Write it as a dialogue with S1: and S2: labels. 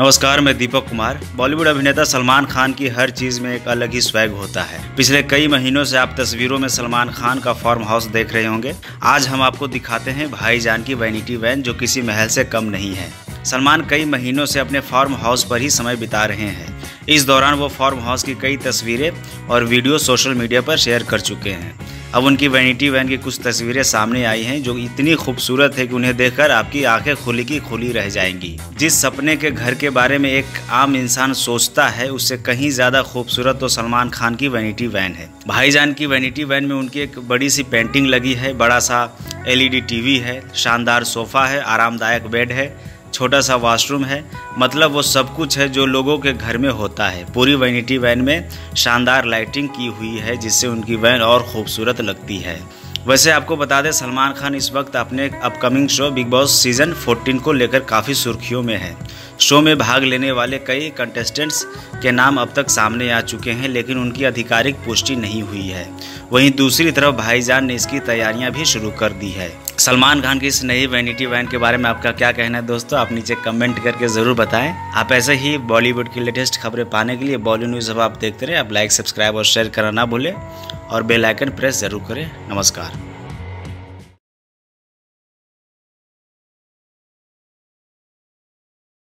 S1: नमस्कार, मैं दीपक कुमार। बॉलीवुड अभिनेता सलमान खान की हर चीज़ में एक अलग ही स्वैग होता है। पिछले कई महीनों से आप तस्वीरों में सलमान खान का फार्म हाउस देख रहे होंगे। आज हम आपको दिखाते हैं भाईजान की वैनिटी वैन जो किसी महल से कम नहीं है। सलमान कई महीनों से अपने फार्म हाउस पर ही समय बिता रहे हैं। इस दौरान वो फार्म हाउस की कई तस्वीरें और वीडियो सोशल मीडिया पर शेयर कर चुके हैं। अब उनकी वैनिटी वैन की कुछ तस्वीरें सामने आई हैं जो इतनी खूबसूरत है कि उन्हें देखकर आपकी आँखें खुली की खुली रह जाएँगी। जिस सपने के घर के बारे में एक आम इंसान सोचता है, उससे कहीं ज़्यादा खूबसूरत तो सलमान खान की वैनिटी वैन है। भाईजान की वैनिटी वैन में उनकी एक बड़ी सी पेंटिंग लगी है, बड़ा सा एलईडी टीवी है, शानदार सोफ़ा है, आरामदायक बेड है। छोटा सा वॉशरूम है। मतलब वो सब कुछ है जो लोगों के घर में होता है। पूरी वैनिटी वैन में शानदार लाइटिंग की हुई है, जिससे उनकी वैन और खूबसूरत लगती है। वैसे आपको बता दें, सलमान खान इस वक्त अपने upcoming show Bigg Boss season 14 को लेकर काफ़ी सुर्खियों में है। शो में भाग लेने वाले कई कंटेस्टेंट्स के नाम अब तक सामने आ चुके हैं, लेकिन उनकी आधिकारिक पुष्टि नहीं हुई है। वहीं दूसरी तरफ़ भाईजान ने इसकी तैयारियाँ भी शुरू कर दी है। सलमान खान की इस नई वैनिटी वैन के बारे में आपका क्या कहना है दोस्तों? आप नीचे कमेंट करके ज़रूर बताएँ। आप ऐसे ही बॉलीवुड की लेटेस्ट खबरें पाने के लिए बॉलीवुड न्यूज़ अब आप देखते रहे। आप लाइक सब्सक्राइब और शेयर करना ना भूलें। और बेलाइकन प्रेस ज़रूर करें। नमस्कार।